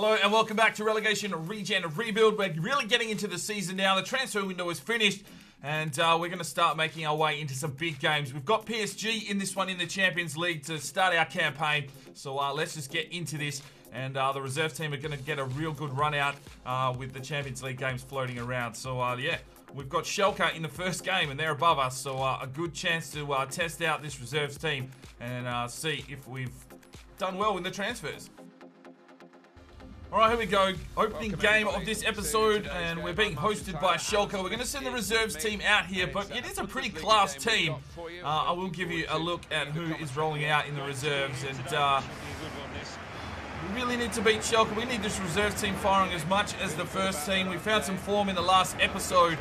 Hello and welcome back to Relegation Regen Rebuild. We're really getting into the season now. The transfer window is finished and uh, we're going to start making our way into some big games. We've got PSG in this one in the Champions League to start our campaign. So uh, let's just get into this. And uh, the reserve team are going to get a real good run out uh, with the Champions League games floating around. So uh, yeah, we've got Schalke in the first game and they're above us. So uh, a good chance to test out this reserves team and see if we've done well in the transfers. All right, here we go. Opening game of this episode, and we're being hosted by Schalke. We're going to send the reserves team out here, but it is a pretty class team. Uh, I will give you a look at who is rolling out in the reserves, and uh, we really need to beat Schalke. We need this reserves team firing as much as the first team. We found some form in the last episode,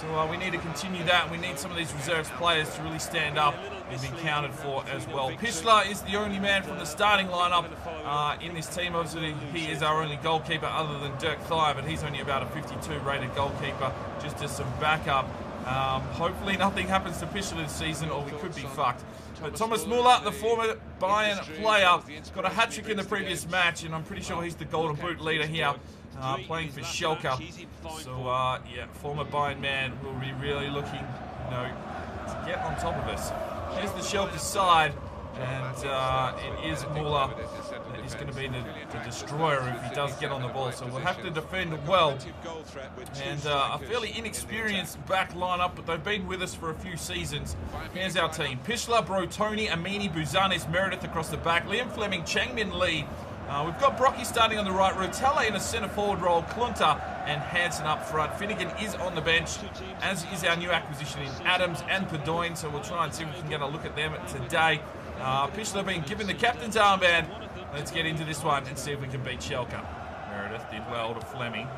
so uh, we need to continue that. We need some of these reserves players to really stand up and be counted for as well. Pichler is the only man from the starting lineup uh, in this team. Obviously, he is our only goalkeeper other than Dirk Thyer, but he's only about a 52 rated goalkeeper, just as some backup. Um, hopefully nothing happens to Pichler this season or we could be fucked. But Thomas Muller, the former Bayern player, got a hat-trick in the previous match, and I'm pretty sure he's the golden boot leader here. Uh, playing for Schalke. So, uh, yeah, former Bayern man will be really looking, you know, to get on top of us. Here's the Schalke side, and uh, it is Muller that is going to be the, the, destroyer if he does get on the ball. So we'll have to defend well. And uh, a fairly inexperienced back lineup, but they've been with us for a few seasons. Here's our team. Pichler, Brotoni, Amini, Buzanis, Meredith across the back. Liam Fleming, Changmin Lee, uh, we've got Brocky starting on the right, Rotella in a centre forward role, Klunter and Hansen up front. Finnegan is on the bench, as is our new acquisition in Adams and Padoin, so we'll try and see if we can get a look at them today. Uh, Pichler being given the captain's armband. Let's get into this one and see if we can beat Schalke. Meredith did well to Fleming.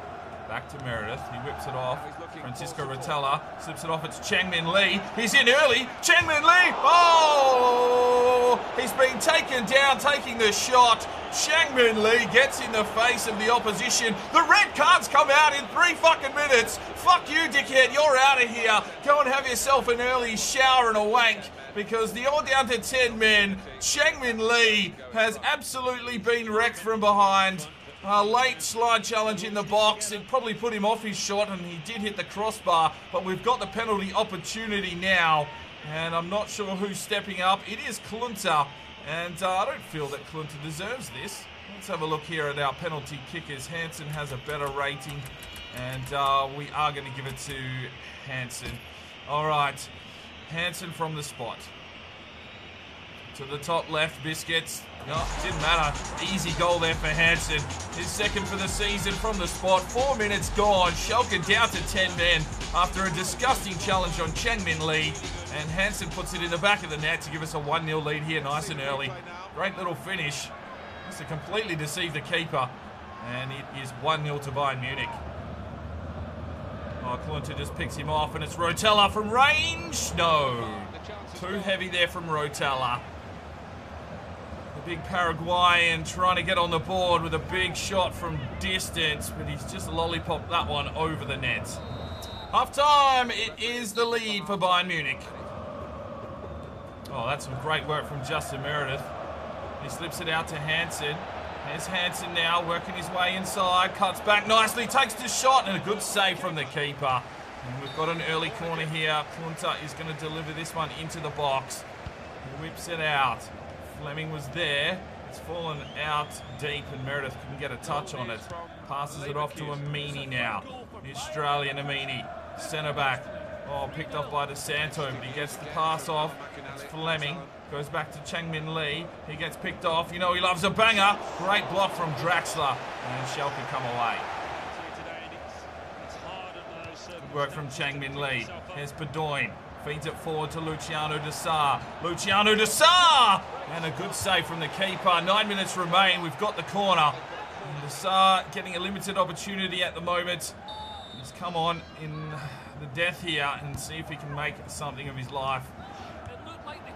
Back to Meredith. He whips it off. Francisco Rotella slips it off. It's Changmin Lee. He's in early. Changmin Lee. Oh! He's been taken down, taking the shot. Changmin Lee gets in the face of the opposition. The red cards come out in three fucking minutes. Fuck you, dickhead. You're out of here. Go and have yourself an early shower and a wank because the all down to 10 men, Changmin Lee has absolutely been wrecked from behind. A late slide challenge in the box. It probably put him off his shot, and he did hit the crossbar. But we've got the penalty opportunity now, and I'm not sure who's stepping up. It is Klunter, and uh, I don't feel that Klunter deserves this. Let's have a look here at our penalty kickers. Hansen has a better rating, and uh, we are going to give it to Hansen. All right, Hansen from the spot. To the top left, Biscuits. No, didn't matter. Easy goal there for Hansen. His second for the season from the spot. Four minutes gone. Schalke down to 10 men after a disgusting challenge on Changmin Lee. And Hansen puts it in the back of the net to give us a 1-0 lead here nice and early. Great little finish. Just to completely deceive the keeper. And it is 1-0 to Bayern Munich. Oh, Klunter just picks him off and it's Rotella from range. No. Too heavy there from Rotella. Big Paraguayan trying to get on the board with a big shot from distance, but he's just lollipop that one over the net. Half time, it is the lead for Bayern Munich. Oh, that's some great work from Justin Meredith. He slips it out to Hansen. There's Hansen now working his way inside, cuts back nicely, takes the shot, and a good save from the keeper. And we've got an early corner here. Klunter is going to deliver this one into the box. He whips it out. Fleming was there. It's fallen out deep and Meredith couldn't get a touch on it. Passes it off to Amini now. The Australian Amini. Centre back. Oh, picked off by DeSanto, but he gets the pass off. It's Fleming. Goes back to Changmin Lee. He gets picked off. You know he loves a banger. Great block from Draxler. And Schalke come away. Good work from Changmin Lee. Here's Padoin. Feeds it forward to Luciano de Sa. Luciano de Sa! And a good save from the keeper. Nine minutes remain. We've got the corner. And de Sa getting a limited opportunity at the moment. He's come on in the death here and see if he can make something of his life.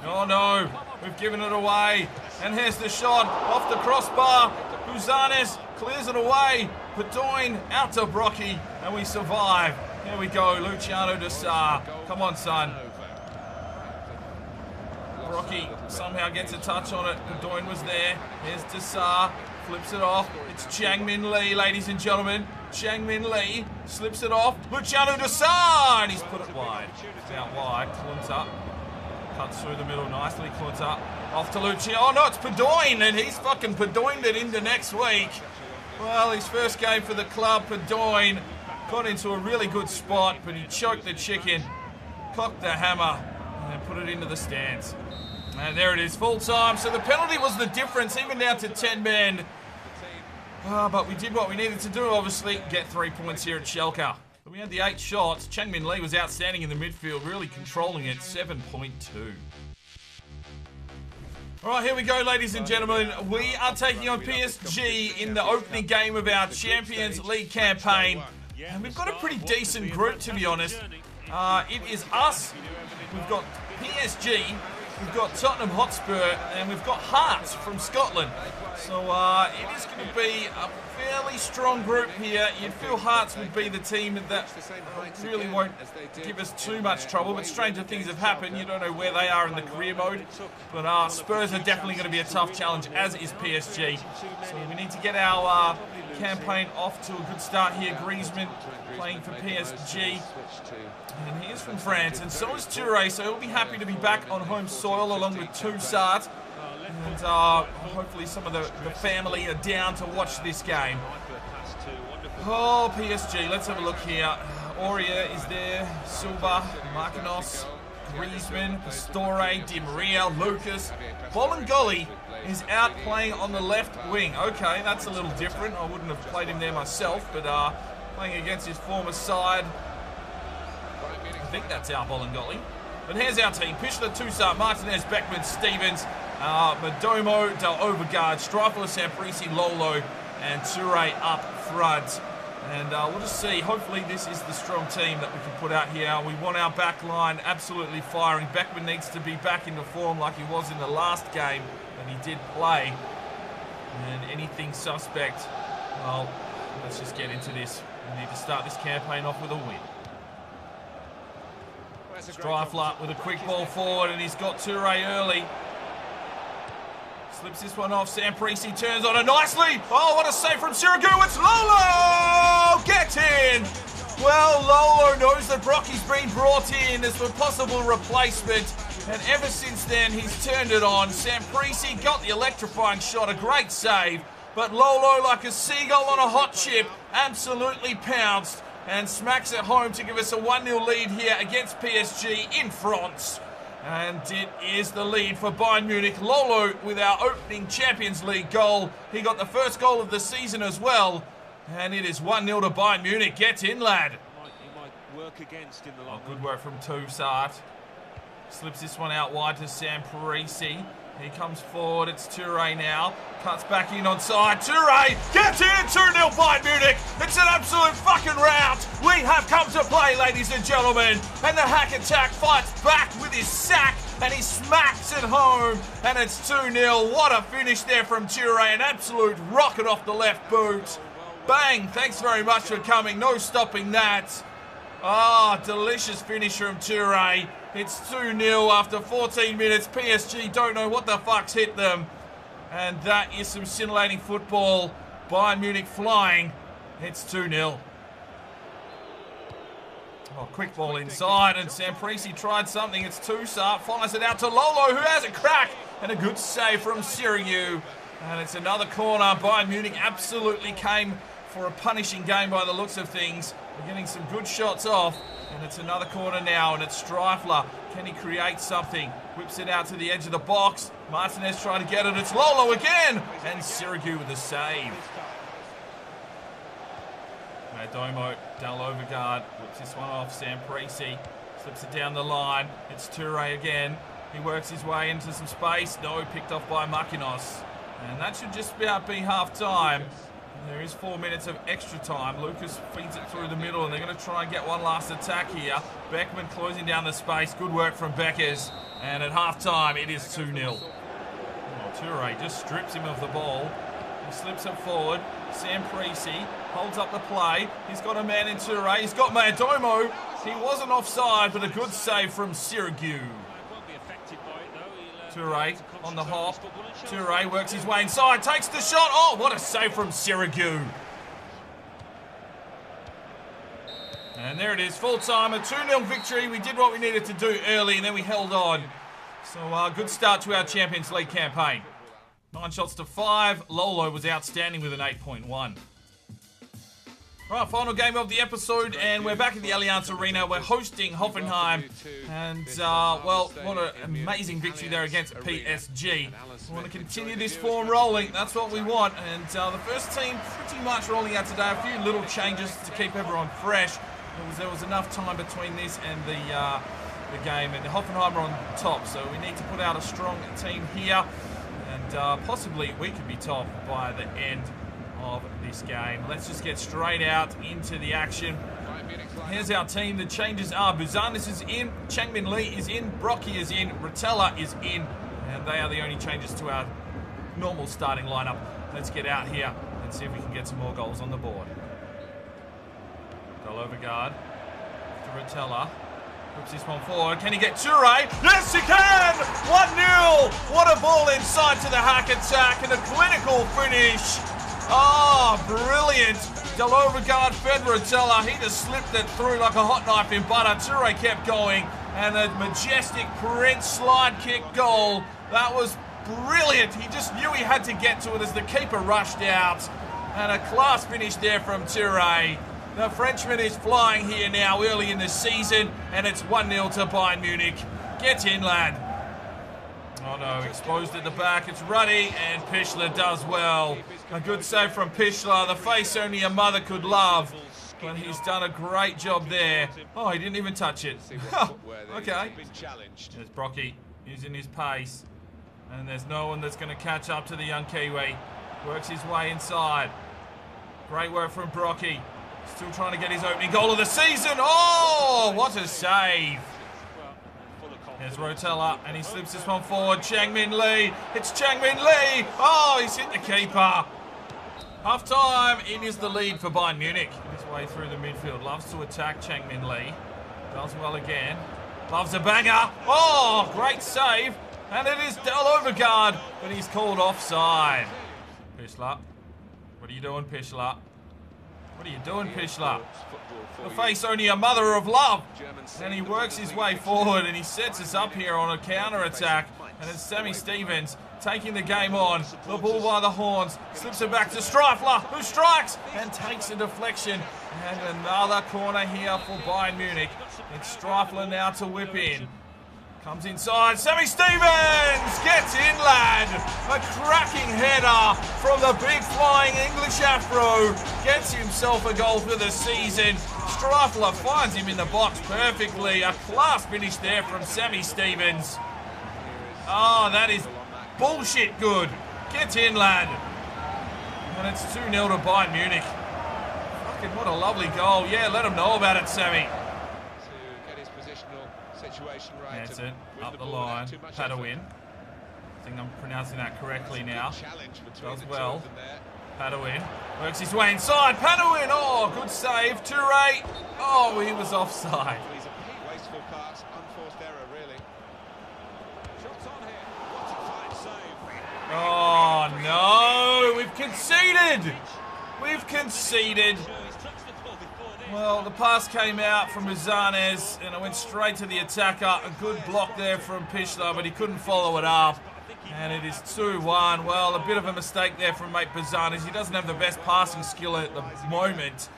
Oh no, we've given it away. And here's the shot off the crossbar. Buzanis clears it away. Padoin out to Brocky, and we survive. Here we go, Luciano de Sa. Come on, son. Brocky somehow gets a touch on it. Padoin was there. Here's de Sa. Flips it off. It's Chang Min Lee, ladies and gentlemen. Chang Min Lee slips it off. Luciano de Sa! And he's put it wide. Out wide. Klunter cuts through the middle nicely. Klunter off to Luciano. Oh no, it's Padoin, and he's fucking Padoined it into next week. Well, his first game for the club, Padoin got into a really good spot, but he choked the chicken, cocked the hammer, and put it into the stands. And there it is, full time. So the penalty was the difference, even down to 10 men. Oh, but we did what we needed to do, obviously, get three points here at Schalke. We had the eight shots. Chang Min Lee was outstanding in the midfield, really controlling it, 7.2. All right, here we go, ladies and gentlemen. We are taking on PSG in the opening game of our Champions League campaign. And we've got a pretty decent group, to be honest. Uh, it is us. We've got PSG. We've got Tottenham Hotspur. And we've got Hearts from Scotland. So uh, it is going to be a fairly strong group here. You'd feel Hearts would be the team that really won't give us too much trouble, but stranger things have happened. You don't know where they are in the career mode. But uh, Spurs are definitely going to be a tough challenge, as is PSG. So we need to get our uh, campaign off to a good start here. Griezmann playing for PSG. And he is from France, and so is Toure, so he'll be happy to be back on home soil along with Toussaint. And uh, hopefully some of the, the family are down to watch this game. Oh, PSG, let's have a look here. Aurier is there, Silva, Marquinhos, Griezmann, Pastore, Di Maria, Lucas. Bolingoli is out playing on the left wing. Okay, that's a little different. I wouldn't have played him there myself, but uh, playing against his former side. I think that's our Bolingoli. But here's our team. Pichler, Toussaint, Martinez, Beckman, Stevens, uh, Madomo, Del Overgaard, Streifler, Samprisi, Lolo, and Toure up front. And uh, we'll just see. Hopefully this is the strong team that we can put out here. We want our back line absolutely firing. Beckman needs to be back into form like he was in the last game that he did play. And anything suspect, well, let's just get into this. We need to start this campaign off with a win. Streifler with a quick ball forward, and he's got Toure early. Slips this one off. Sam Presti turns on it nicely. Oh, what a save from Sirigu. It's Lolo! Get in! Well, Lolo knows that Brocky's been brought in as a possible replacement. And ever since then, he's turned it on. Sam Presti got the electrifying shot. A great save. But Lolo, like a seagull on a hot chip, absolutely pounced and smacks it home to give us a 1-0 lead here against PSG in France. And it is the lead for Bayern Munich. Lolo with our opening Champions League goal. He got the first goal of the season as well. And it is 1-0 to Bayern Munich. Get in, lad. Oh, good work from Toussaint. Slips this one out wide to Sam Parisi. He comes forward. It's Toure now. Cuts back in on side. Toure gets in. 2-0 Bayern Munich. It's an absolute come to play, ladies and gentlemen. And the hack attack fights back with his sack. And he smacks it home. And it's 2-0. What a finish there from Toure. An absolute rocket off the left boot. Bang. Thanks very much for coming. No stopping that. Ah, oh, delicious finish from Toure. It's 2-0 after 14 minutes. PSG don't know what the fuck's hit them. And that is some scintillating football. Bayern Munich flying. It's 2-0. Oh, quick ball inside, and Samprisi tried something. It's Toussaint, fires it out to Lolo, who has a crack, and a good save from Sirigu. And it's another corner. Bayern Munich absolutely came for a punishing game by the looks of things. We're getting some good shots off. And it's another corner now, and it's Streifler. Can he create something? Whips it out to the edge of the box. Martinez trying to get it. It's Lolo again. And Sirigu with a save. Uh, Madomo, Del Overgaard. Whips this one off. Sam Presi slips it down the line. It's Toure again. He works his way into some space. No, picked off by Marquinhos. And that should just about be half time. There is four minutes of extra time. Lucas feeds it through the middle, and they're going to try and get one last attack here. Beckman closing down the space. Good work from Beckers. And at half time, it is 2 0. Oh, Toure just strips him of the ball. He slips it forward. Sam Parisi holds up the play. He's got a man in Toure. He's got Mayadomo. He wasn't offside, but a good save from Sirigu. Toure on the hop. Toure works his way inside, takes the shot. Oh, what a save from Sirigu. And there it is, full time, a 2 0 victory. We did what we needed to do early, and then we held on. So, uh, good start to our Champions League campaign. Nine shots to five. Lolo was outstanding with an 8.1. Right, final game of the episode, and we're back at the Allianz Arena. We're hosting Hoffenheim, and uh, well, what an amazing victory there against PSG. We want to continue this form rolling. That's what we want. And uh, the first team pretty much rolling out today. A few little changes to keep everyone fresh. There was, there was enough time between this and the uh, the game, and Hoffenheim are on top. So we need to put out a strong team here, uh, possibly we could be top by the end of this game. Let's just get straight out into the action. Here's our team. The changes are Buzanis is in, Changmin Lee is in, Brocky is in, Rotella is in, and they are the only changes to our normal starting lineup. Let's get out here and see if we can get some more goals on the board. Overgaard to Rotella. Puts this one forward. Can he get Toure? Yes, he can! 1-0! What a ball inside to the hack attack and a clinical finish. Oh, brilliant. Del Overgaard fed Rotella. He just slipped it through like a hot knife in butter. Toure kept going. And a majestic Prince slide kick goal. That was brilliant. He just knew he had to get to it as the keeper rushed out. And a class finish there from Toure. The Frenchman is flying here now early in the season, and it's 1 0 to Bayern Munich. Get in, lad. Oh no, exposed at the back. It's Rudy, and Pichler does well. A good save from Pichler. The face only a mother could love. But he's done a great job there. Oh, he didn't even touch it. okay. There's Brocky using his pace. And there's no one that's going to catch up to the young Kiwi. Works his way inside. Great work from Brocky. Still trying to get his opening goal of the season. Oh, what a save. There's Rotella, and he slips this one forward. Chang Min Lee. It's Chang Min Lee. Oh, he's hit the keeper. Half time. It is the lead for Bayern Munich. His way through the midfield. Loves to attack Chang Min Lee. Does well again. Loves a banger. Oh, great save. And it is Del Overgaard, but he's called offside. Pichler. What are you doing, Pichler? What are you doing, Pichler? The face only a mother of love. And he works his way forward and he sets us up here on a counter attack. And it's Sammy Stevens taking the game on. The ball by the horns. Slips it back to Streifler, who strikes and takes a deflection. And another corner here for Bayern Munich. It's Streifler now to whip in. Comes inside. Sammy Stevens gets in, lad. A cracking header from the big flying English Afro. Gets himself a goal for the season. Streifler finds him in the box perfectly. A class finish there from Sammy Stevens. Oh, that is bullshit good. Get in, lad. And it's 2 0 to Bayern Munich. Fucking what a lovely goal. Yeah, let him know about it, Sammy. That's it. Up the line. Padawin. I think I'm pronouncing that correctly now. Does well. Padawin. Works his way inside. Padawin. Oh, good save. Toure. Oh, he was offside. Oh, no. We've conceded. We've conceded. Well, the pass came out from Buzanis and it went straight to the attacker. A good block there from Pichler, but he couldn't follow it up. And it is 2-1. Well, a bit of a mistake there from mate Buzanis. He doesn't have the best passing skill at the moment.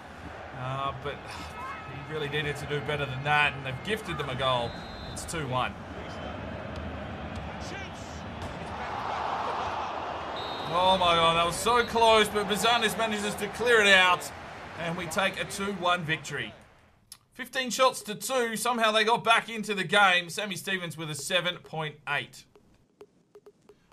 Uh, but he really needed to do better than that. And they've gifted them a goal. It's 2-1. Oh my god, that was so close, but Buzanis manages to clear it out. And we take a 2-1 victory. 15 shots to 2. Somehow they got back into the game. Sammy Stevens with a 7.8.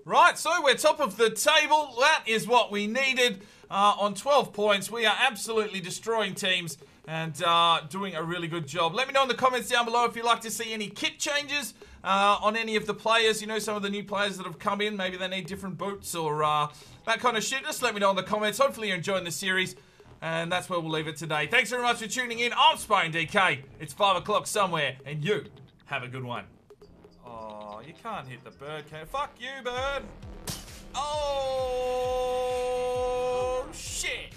Right, so we're top of the table. That is what we needed. uh, on 12 points. We are absolutely destroying teams and uh, doing a really good job. Let me know in the comments down below if you'd like to see any kit changes uh, on any of the players. You know, some of the new players that have come in. Maybe they need different boots or uh, that kind of shit. Just let me know in the comments. Hopefully you're enjoying the series. And that's where we'll leave it today. Thanks very much for tuning in. I'm Sparring DK. It's 5 o'clock somewhere, and you have a good one. Oh, you can't hit the bird, can you? Fuck you, bird! Oh, shit!